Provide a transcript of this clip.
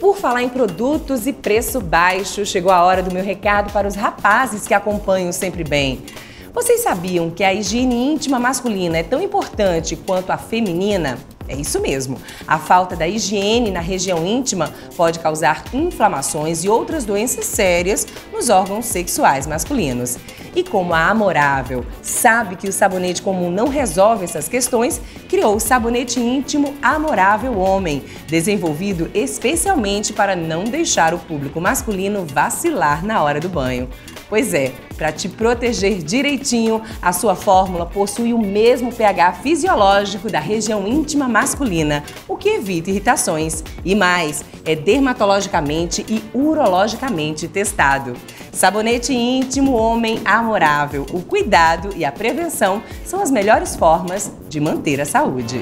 por falar em produtos e preço baixo, chegou a hora do meu recado para os rapazes que acompanham sempre bem. Vocês sabiam que a higiene íntima masculina é tão importante quanto a feminina? É isso mesmo. A falta da higiene na região íntima pode causar inflamações e outras doenças sérias nos órgãos sexuais masculinos. E como a Amorável sabe que o sabonete comum não resolve essas questões, criou o sabonete íntimo Amorável Homem, desenvolvido especialmente para não deixar o público masculino vacilar na hora do banho. Pois é, para te proteger direitinho, a sua fórmula possui o mesmo pH fisiológico da região íntima masculina, o que evita irritações. E mais, é dermatologicamente e urologicamente testado. Sabonete íntimo homem amorável. O cuidado e a prevenção são as melhores formas de manter a saúde.